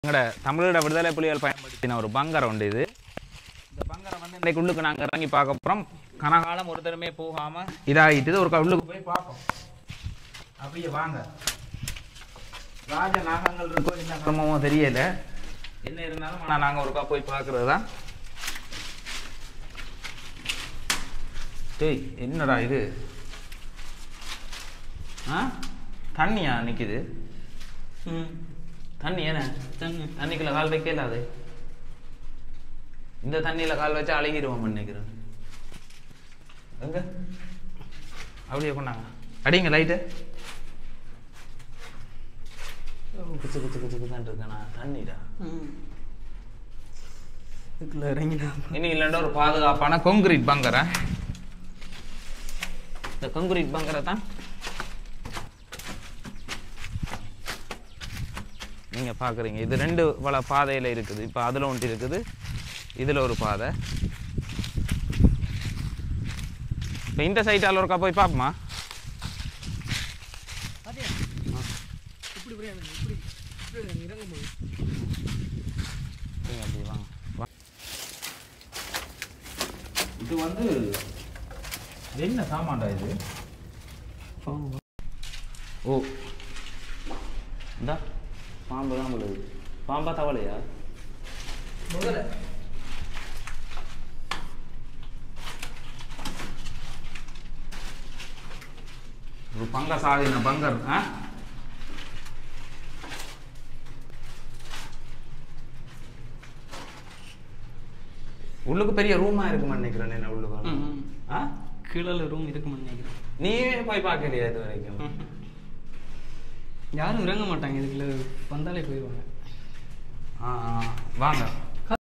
எங்களோட தமிழோட விடுதலை புலிகள் பயன்படுத்தின ஒரு பங்கரம் உண்டு இது. இந்த பங்கரம் வந்து இன்றைக்கு உள்ளுக்கு நாங்கள் இறங்கி பார்க்க போகிறோம் கனகாலம் ஒருத்தருமே போகாமல் இதாகிட்டு ஒரு உள்ளுக்கு போய் பார்ப்போம். அப்படியே வாங்க. ராஜ நாகங்கள் இருக்கோ என்ன கிரமமோ தெரியல. என்ன இருந்தாலும் ஆனால் நாங்கள் ஒருக்கா போய் பார்க்கறது தான் டேய் என்னடா இது? ஆ? தண்ணியா நிற்கிது ம். தண்ணி தண்ணி தண்ணிக்குள்ள கால் வைக்கல அது இந்த தண்ணியில கால் வச்சா அழகிடுவோம் நினைக்கிறேன் எங்க? அப்படியே கொண்டாங்க. அடிங்க லைட்டு குச்சு குச்சு குச்சு குச்சான் இருக்கேண்ணா தண்ணிடா. இதுக்குள்ள இறங்கினா இனி இல்லைன்னா ஒரு பாதுகாப்பான கொங்கிரீட் பங்கரை இந்த கொங்கிரீட் பங்கரை தான் நீங்க பாக்குறீங்க. இது ரெண்டு வள பாதையில இருக்குது. இப்போ அதுல ஒன்று இருக்குது. இதுல ஒரு பாதை. இப்போ இந்த சைட்டால ஒருக்கா போய் பார்ப்போமா. இது வந்து என்ன சாமான்டா இது? ஓ. இந்தா. பாம்பு தான் விழுது பாம்பா தவளையா? ஒரு பங்க சாதின பங்கர் ஆ? உள்ளுக்கு பெரிய ரூமா இருக்குமா நினைக்கிறேன் என்ன உள்ளுக்கு. ஆ? கீழே ரூம் இருக்கும்னு நினைக்கிறேன். நீயே போய் பார்க்கலையா இது வரைக்கும். யாரும் இறங்க மாட்டாங்க இதுக்குள்ள வந்தாலே போயிடுவாங்க வாங்க.